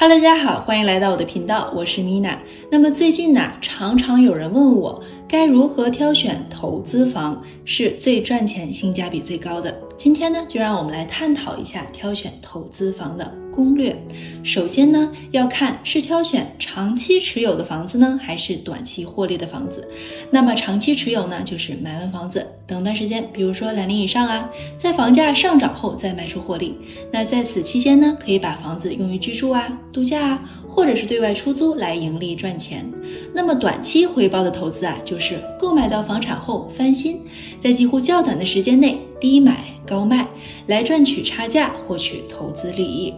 哈喽大家好，欢迎来到我的频道，我是米娜。那么最近呢，常常有人问我，该如何挑选投资房是最赚钱、性价比最高的？今天呢，就让我们来探讨一下挑选投资房的攻略。首先呢，要看是挑选长期持有的房子呢，还是短期获利的房子。那么长期持有呢，就是买完房子，等段时间，比如说两年以上啊，在房价上涨后再卖出获利。那在此期间呢，可以把房子用于居住啊、度假啊，或者是对外出租来盈利赚钱。那么短期回报的投资啊，就是购买到房产后翻新，在几乎较短的时间内低买。高卖来赚取差价，获取投资利益。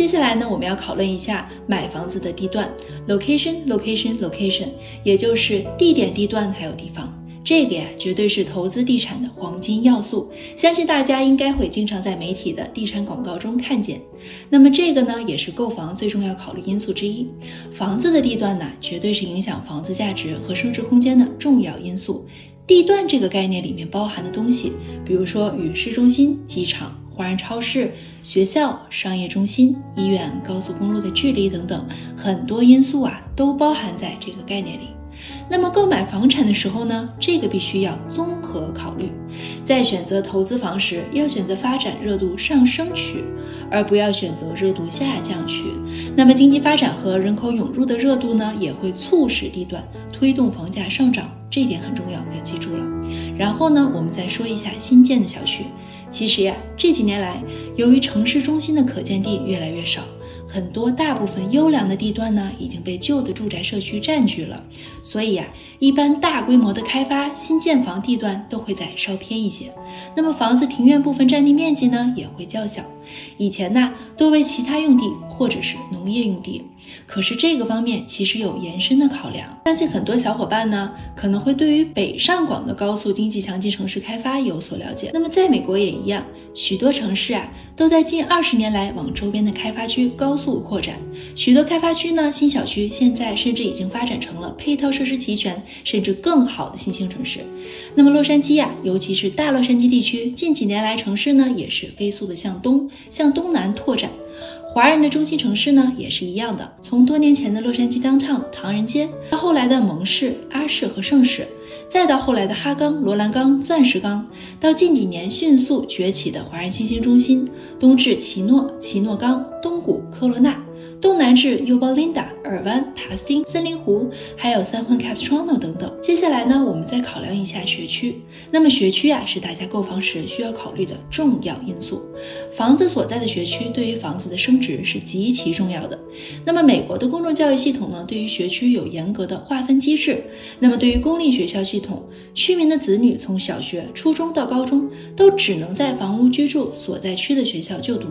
接下来呢，我们要讨论一下买房子的地段，location，location，location，也就是地点、地段还有地方。这个呀，绝对是投资地产的黄金要素。相信大家应该会经常在媒体的地产广告中看见。那么这个呢，也是购房最重要考虑因素之一。房子的地段呢，绝对是影响房子价值和升值空间的重要因素。地段这个概念里面包含的东西，比如说与市中心、机场、华人超市、学校、商业中心、医院、高速公路的距离等等，很多因素啊都包含在这个概念里。那么购买房产的时候呢，这个必须要综合考虑，在选择投资房时，要选择发展热度上升区，而不要选择热度下降区。那么经济发展和人口涌入的热度呢，也会促使地段推动房价上涨。这一点很重要，要记住了。然后呢，我们再说一下新建的小区。其实呀，这几年来，由于城市中心的可见地越来越少。很多大部分优良的地段呢，已经被旧的住宅社区占据了，所以呀，一般大规模的开发新建房地段都会在稍偏一些。那么房子庭院部分占地面积呢，也会较小。以前呢，多为其他用地或者是农业用地。可是这个方面其实有延伸的考量。相信很多小伙伴呢，可能会对于北上广的高速经济强劲城市开发有所了解。那么在美国也一样，许多城市啊，都在近二十年来往周边的开发区高速扩展。许多开发区呢，新小区现在甚至已经发展成了配套设施齐全，甚至更好的新兴城市。那么洛杉矶呀，尤其是大洛杉矶地区，近几年来城市呢，也是飞速的向东。向东南拓展，华人的中心城市呢也是一样的。从多年前的洛杉矶 downtown 唐人街，到后来的蒙市、阿市和盛市，再到后来的哈冈、罗兰冈、钻石冈，到近几年迅速崛起的华人新兴中心东至奇诺、奇诺冈、东谷、科罗纳。东南至 Yuba Linda、尔湾、塔斯汀、森林湖，还有三环 Capistrano 等等。接下来呢，我们再考量一下学区。那么学区啊，是大家购房时需要考虑的重要因素。房子所在的学区对于房子的升值是极其重要的。那么美国的公众教育系统呢，对于学区有严格的划分机制。那么对于公立学校系统，区民的子女从小学、初中到高中，都只能在房屋居住所在区的学校就读。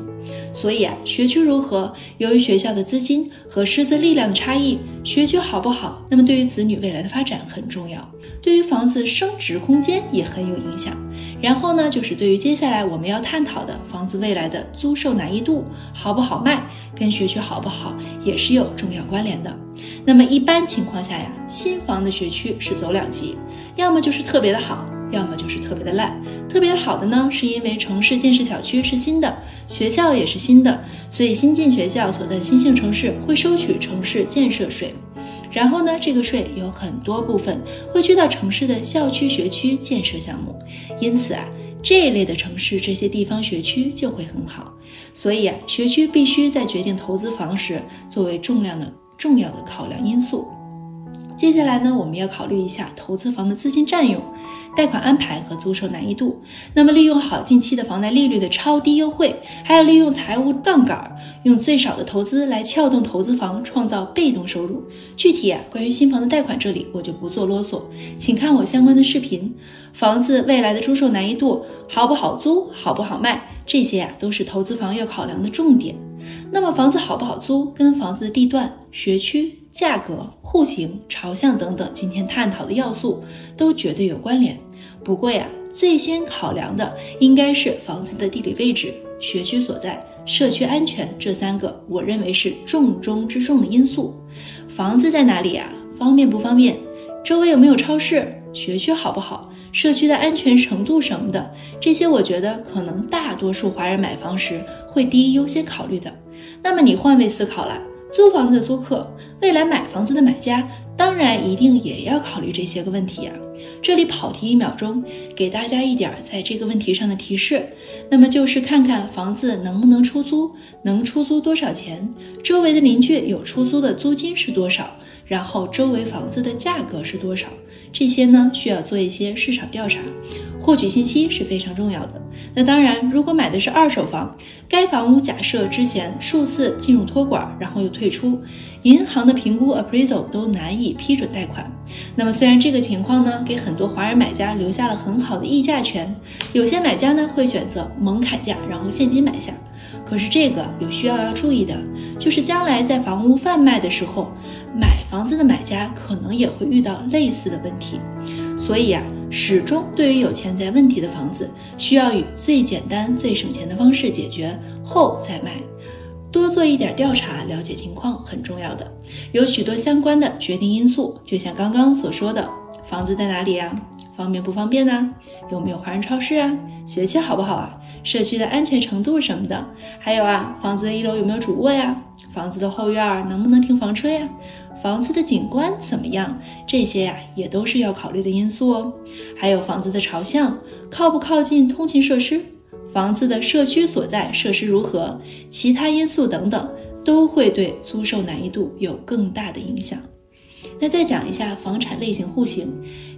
所以啊，学区如何，由于学校的资金和师资力量的差异，学区好不好，那么对于子女未来的发展很重要，对于房子升值空间也很有影响。然后呢，就是对于接下来我们要探讨的房子未来的租售难易度好不好卖，跟学区好不好也是有重要关联的。那么一般情况下呀，新房的学区是走两级，要么就是特别的好。要么就是特别的烂，特别好的呢，是因为城市建设小区是新的，学校也是新的，所以新建学校所在的新兴城市会收取城市建设税，然后呢，这个税有很多部分会去到城市的校区学区建设项目，因此啊，这一类的城市这些地方学区就会很好，所以啊，学区必须在决定投资房时作为重量的重要的考量因素。接下来呢，我们要考虑一下投资房的资金占用。贷款安排和租售难易度，那么利用好近期的房贷利率的超低优惠，还要利用财务杠杆，用最少的投资来撬动投资房，创造被动收入。具体啊，关于新房的贷款，这里我就不做啰嗦，请看我相关的视频。房子未来的出售难易度，好不好租，好不好卖，这些啊都是投资房要考量的重点。那么房子好不好租，跟房子的地段、学区。价格、户型、朝向等等，今天探讨的要素都绝对有关联。不过呀，最先考量的应该是房子的地理位置、学区所在、社区安全这三个，我认为是重中之重的因素。房子在哪里呀？方便不方便？周围有没有超市？学区好不好？社区的安全程度什么的，这些我觉得可能大多数华人买房时会第一优先考虑的。那么你换位思考了。租房子的租客，未来买房子的买家，当然一定也要考虑这些个问题啊。这里跑题一秒钟，给大家一点在这个问题上的提示，那么就是看看房子能不能出租，能出租多少钱，周围的邻居有出租的租金是多少，然后周围房子的价格是多少，这些呢需要做一些市场调查。获取信息是非常重要的。那当然，如果买的是二手房，该房屋假设之前数次进入托管，然后又退出，银行的评估 appraisal 都难以批准贷款。那么虽然这个情况呢，给很多华人买家留下了很好的议价权，有些买家呢会选择猛砍价，然后现金买下。可是这个有需要要注意的，就是将来在房屋贩卖的时候，买房子的买家可能也会遇到类似的问题。所以呀。始终对于有潜在问题的房子，需要以最简单、最省钱的方式解决后再卖。多做一点调查，了解情况很重要的。有许多相关的决定因素，就像刚刚所说的，房子在哪里呀？方便不方便呢？有没有华人超市啊？学区好不好啊？社区的安全程度什么的？还有啊，房子的一楼有没有主卧呀？房子的后院能不能停房车呀？房子的景观怎么样？这些呀也都是要考虑的因素哦。还有房子的朝向，靠不靠近通勤设施？房子的社区所在设施如何？其他因素等等，都会对租售难易度有更大的影响。那再讲一下房产类型户型，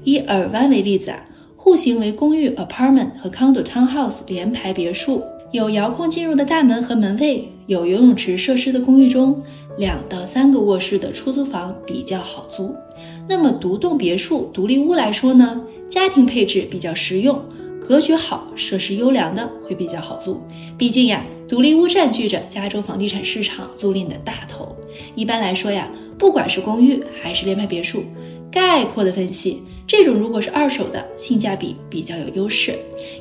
以尔湾为例子啊，户型为公寓 （apartment） 和 condo townhouse 联排别墅，有遥控进入的大门和门卫，有游泳池设施的公寓中。两到三个卧室的出租房比较好租，那么独栋别墅、独立屋来说呢，家庭配置比较实用，格局好、设施优良的会比较好租。毕竟呀，独立屋占据着加州房地产市场租赁的大头。一般来说呀，不管是公寓还是联排别墅，概括的分析，这种如果是二手的，性价比比较有优势，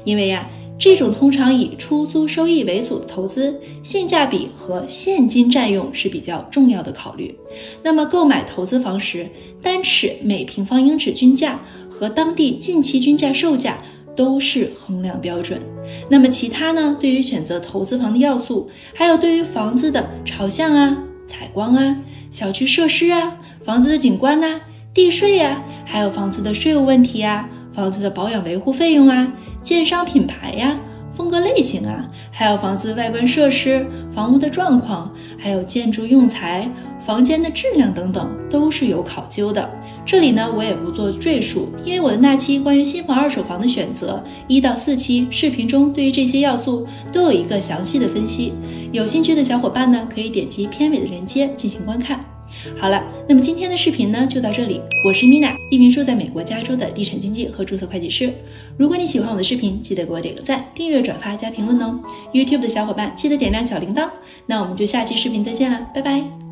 因为呀。这种通常以出租收益为主的投资，性价比和现金占用是比较重要的考虑。那么购买投资房时，单尺每平方英尺均价和当地近期均价售价都是衡量标准。那么其他呢？对于选择投资房的要素，还有对于房子的朝向啊、采光啊、小区设施啊、房子的景观呐、地税呀，还有房子的税务问题啊、房子的保养维护费用啊。建商品牌呀，风格类型啊，还有房子外观设施、房屋的状况，还有建筑用材、房间的质量等等，都是有考究的。这里呢，我也不做赘述，因为我的那期关于新房、二手房的选择一到四期视频中，对于这些要素都有一个详细的分析。有兴趣的小伙伴呢，可以点击片尾的链接进行观看。好了，那么今天的视频呢就到这里。我是 Mina，一名住在美国加州的地产经纪和注册会计师。如果你喜欢我的视频，记得给我点个赞、订阅、转发加评论哦。YouTube 的小伙伴记得点亮小铃铛。那我们就下期视频再见了，拜拜。